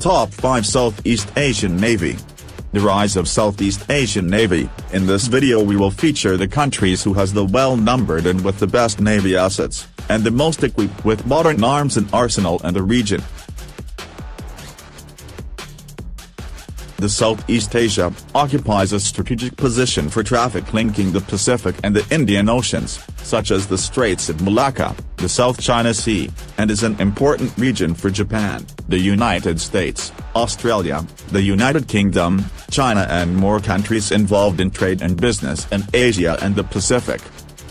Top 5 Southeast Asian Navy The rise of Southeast Asian Navy, in this video we will feature the countries who has the well-numbered and with the best Navy assets, and the most equipped with modern arms and arsenal in the region. The Southeast Asia occupies a strategic position for traffic linking the Pacific and the Indian Oceans, such as the Straits of Malacca, the South China Sea, and is an important region for Japan, the United States, Australia, the United Kingdom, China and more countries involved in trade and business in Asia and the Pacific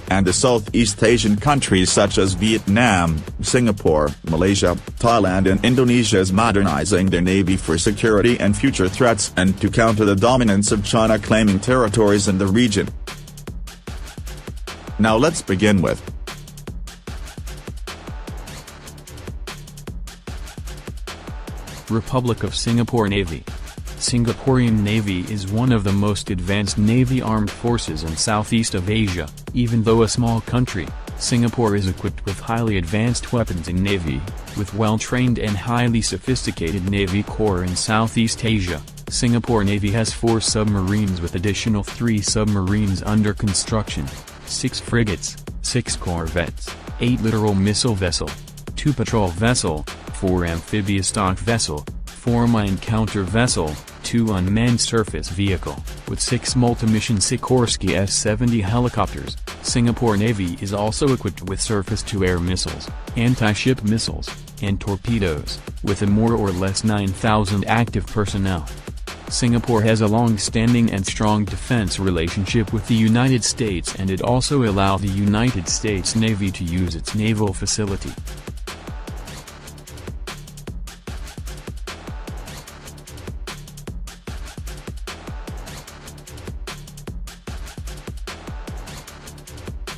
and the Southeast Asian countries such as Vietnam, Singapore, Malaysia, Thailand and Indonesia is modernizing their navy for security and future threats and to counter the dominance of China claiming territories in the region. Now let's begin with Republic of Singapore Navy. Singaporean Navy is one of the most advanced Navy armed forces in Southeast of Asia, even though a small country, Singapore is equipped with highly advanced weapons and navy, with well-trained and highly sophisticated Navy Corps in Southeast Asia. Singapore Navy has four submarines with additional three submarines under construction, six frigates, six corvettes, eight littoral missile vessel, two patrol vessel, four amphibious dock vessel, four mine counter vessel, two unmanned surface vehicle, with six multi-mission Sikorsky S-70 helicopters. Singapore Navy is also equipped with surface-to-air missiles, anti-ship missiles, and torpedoes, with a more or less 9,000 active personnel. Singapore has a long-standing and strong defense relationship with the United States and it also allow the United States Navy to use its naval facility.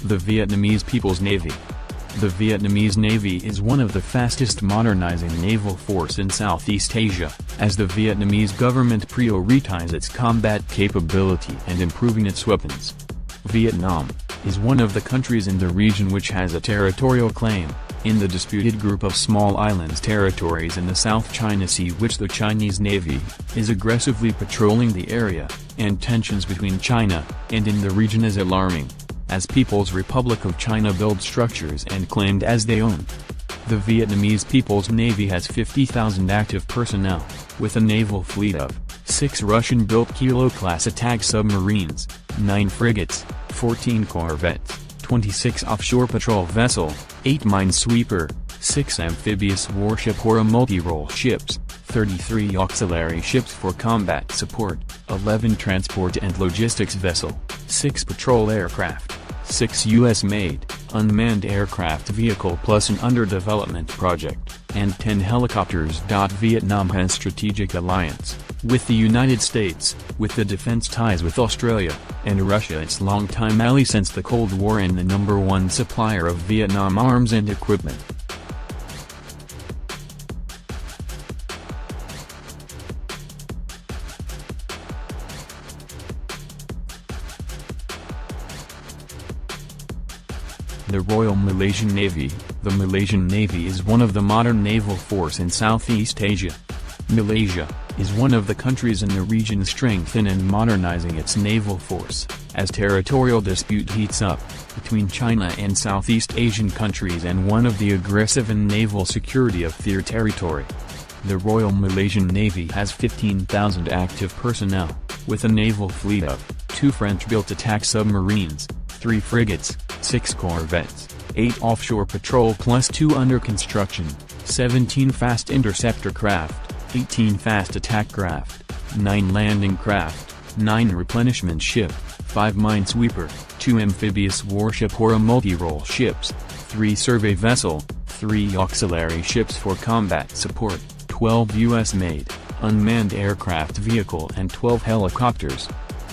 The Vietnamese People's Navy The Vietnamese Navy is one of the fastest modernizing naval force in Southeast Asia, as the Vietnamese government prioritizes its combat capability and improving its weapons. Vietnam is one of the countries in the region which has a territorial claim, in the disputed group of small islands territories in the South China Sea which the Chinese Navy is aggressively patrolling the area, and tensions between China and in the region is alarming as People's Republic of China build structures and claimed as they own. The Vietnamese People's Navy has 50,000 active personnel, with a naval fleet of 6 Russian-built Kilo-class attack submarines, 9 frigates, 14 corvettes, 26 offshore patrol vessel, 8 minesweeper, 6 amphibious warship or multi-role ships, 33 auxiliary ships for combat support, 11 transport and logistics vessel, 6 patrol aircraft, 6 U.S.-made, unmanned aircraft vehicle plus an under-development project, and 10 helicopters. Vietnam has strategic alliance with the United States, with the defense ties with Australia, and Russia its longtime ally since the Cold War and the number one supplier of Vietnam arms and equipment. The Royal Malaysian Navy The Malaysian Navy is one of the modern naval force in Southeast Asia. Malaysia is one of the countries in the region strengthening and modernizing its naval force, as territorial dispute heats up, between China and Southeast Asian countries and one of the aggressive in naval security of their territory. The Royal Malaysian Navy has 15,000 active personnel, with a naval fleet of two French-built attack submarines, three frigates, 6 corvettes, 8 offshore patrol plus 2 under construction, 17 fast interceptor craft, 18 fast attack craft, 9 landing craft, 9 replenishment ship, 5 minesweeper, 2 amphibious warship or a multi-role ships, 3 survey vessel, 3 auxiliary ships for combat support, 12 U.S.-made, unmanned aircraft vehicle and 12 helicopters,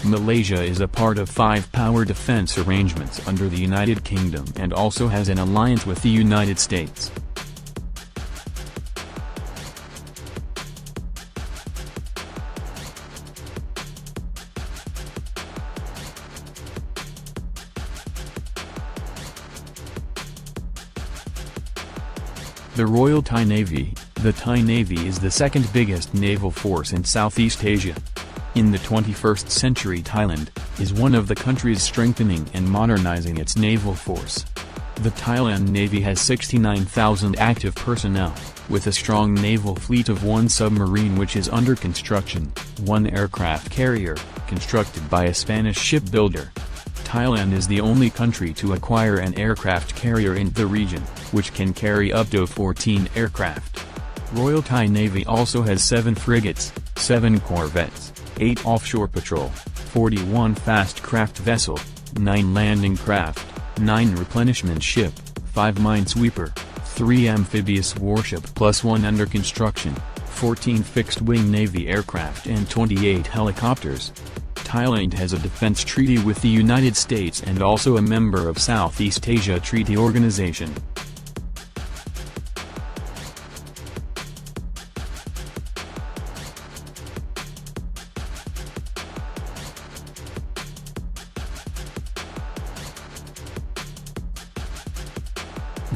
Malaysia is a part of five power defense arrangements under the United Kingdom and also has an alliance with the United States. The Royal Thai Navy, The Thai Navy is the second biggest naval force in Southeast Asia. In the 21st century Thailand, is one of the countries strengthening and modernizing its naval force. The Thailand Navy has 69,000 active personnel, with a strong naval fleet of one submarine which is under construction, one aircraft carrier, constructed by a Spanish shipbuilder. Thailand is the only country to acquire an aircraft carrier in the region, which can carry up to 14 aircraft. Royal Thai Navy also has 7 frigates, 7 corvettes, 8 offshore patrol, 41 fast craft vessel, 9 landing craft, 9 replenishment ship, 5 minesweeper, 3 amphibious warship plus 1 under construction, 14 fixed-wing Navy aircraft and 28 helicopters. Thailand has a defense treaty with the United States and also a member of Southeast Asia Treaty Organization.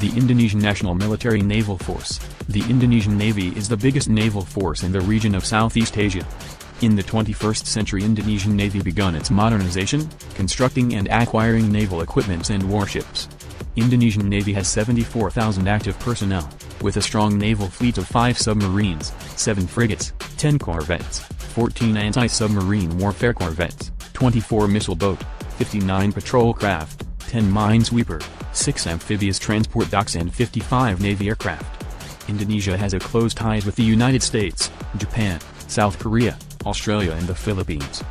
The Indonesian National Military Naval Force, the Indonesian Navy is the biggest naval force in the region of Southeast Asia. In the 21st century Indonesian Navy begun its modernization, constructing and acquiring naval equipments and warships. Indonesian Navy has 74,000 active personnel, with a strong naval fleet of 5 submarines, 7 frigates, 10 corvettes, 14 anti-submarine warfare corvettes, 24 missile boat, 59 patrol craft, 10 minesweeper, 6 amphibious transport docks and 55 Navy aircraft. Indonesia has a close ties with the United States, Japan, South Korea, Australia and the Philippines.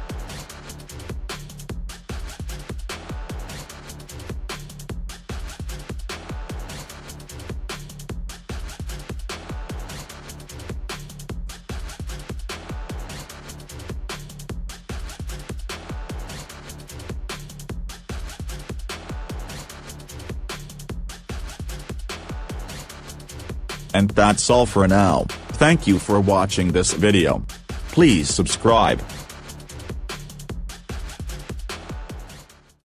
And that's all for now, thank you for watching this video. Please subscribe,